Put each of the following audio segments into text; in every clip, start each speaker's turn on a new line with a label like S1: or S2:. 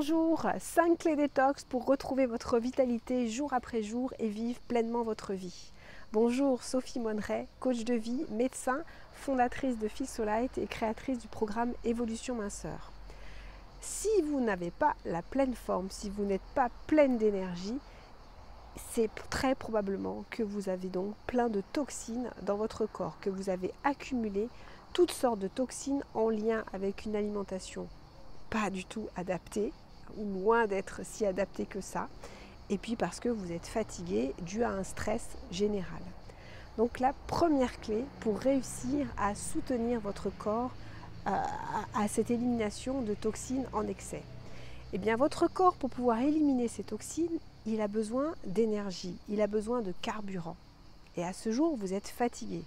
S1: Bonjour, 5 clés détox pour retrouver votre vitalité jour après jour et vivre pleinement votre vie. Bonjour, Sophie Monneret, coach de vie, médecin, fondatrice de Fissolite et créatrice du programme Évolution Minceur. Si vous n'avez pas la pleine forme, si vous n'êtes pas pleine d'énergie, c'est très probablement que vous avez donc plein de toxines dans votre corps, que vous avez accumulé toutes sortes de toxines en lien avec une alimentation pas du tout adaptée, ou loin d'être si adaptée que ça, et puis parce que vous êtes fatigué dû à un stress général. Donc la première clé pour réussir à soutenir votre corps euh, à, cette élimination de toxines en excès. Eh bien votre corps pour pouvoir éliminer ces toxines, il a besoin d'énergie, il a besoin de carburant. Et à ce jour, vous êtes fatigué.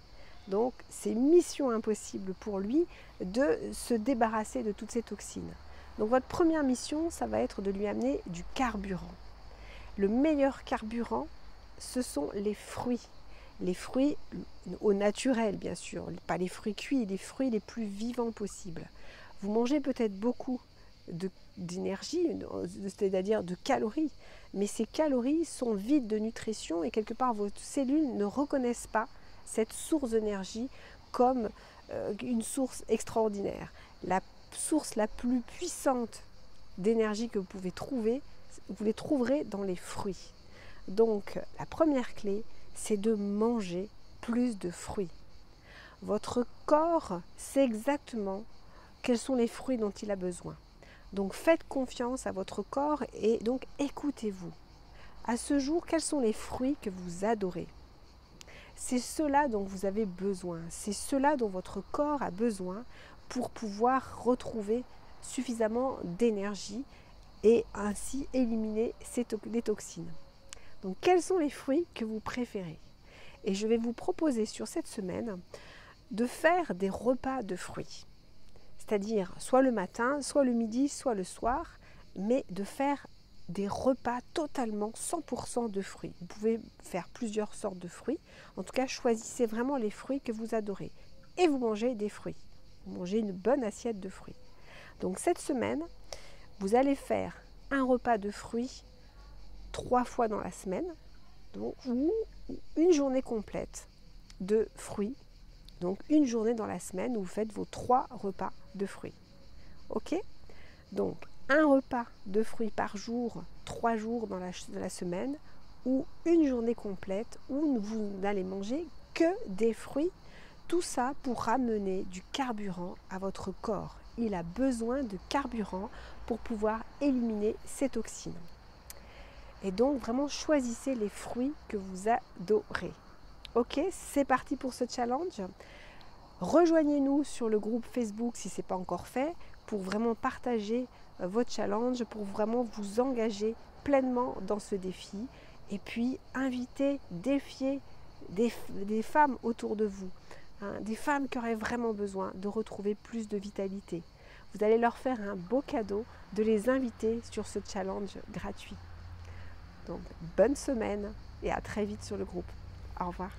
S1: Donc c'est mission impossible pour lui de se débarrasser de toutes ces toxines. Donc votre première mission, ça va être de lui amener du carburant. Le meilleur carburant, ce sont les fruits. Les fruits au naturel, bien sûr, pas les fruits cuits, les fruits les plus vivants possibles. Vous mangez peut-être beaucoup d'énergie, c'est-à-dire de calories, mais ces calories sont vides de nutrition et quelque part vos cellules ne reconnaissent pas cette source d'énergie comme euh, une source extraordinaire. Source la plus puissante d'énergie que vous pouvez trouver, vous les trouverez dans les fruits. Donc la première clé, c'est de manger plus de fruits. Votre corps sait exactement quels sont les fruits dont il a besoin. Donc faites confiance à votre corps et donc écoutez-vous. À ce jour, quels sont les fruits que vous adorez? C'est cela dont vous avez besoin, c'est cela dont votre corps a besoin pour pouvoir retrouver suffisamment d'énergie et ainsi éliminer ces les toxines. Donc quels sont les fruits que vous préférez? Et je vais vous proposer sur cette semaine de faire des repas de fruits. C'est-à-dire soit le matin, soit le midi, soit le soir, mais de faire des repas totalement 100% de fruits. Vous pouvez faire plusieurs sortes de fruits. En tout cas, choisissez vraiment les fruits que vous adorez. Et vous mangez des fruits manger une bonne assiette de fruits. Donc cette semaine, vous allez faire un repas de fruits trois fois dans la semaine, ou une journée complète de fruits. Donc une journée dans la semaine où vous faites vos trois repas de fruits. Ok? Un repas de fruits par jour, trois jours dans la, la semaine, ou une journée complète où vous n'allez manger que des fruits tout ça pour ramener du carburant à votre corps. Il a besoin de carburant pour pouvoir éliminer ces toxines. Et donc vraiment choisissez les fruits que vous adorez. Ok, c'est parti pour ce challenge? Rejoignez-nous sur le groupe Facebook si ce n'est pas encore fait pour vraiment partager euh, votre challenge, pour vraiment vous engager pleinement dans ce défi et puis inviter, défier des femmes autour de vous Hein, des femmes qui auraient vraiment besoin de retrouver plus de vitalité. Vous allez leur faire un beau cadeau de les inviter sur ce challenge gratuit. Donc bonne semaine et à très vite sur le groupe. Au revoir.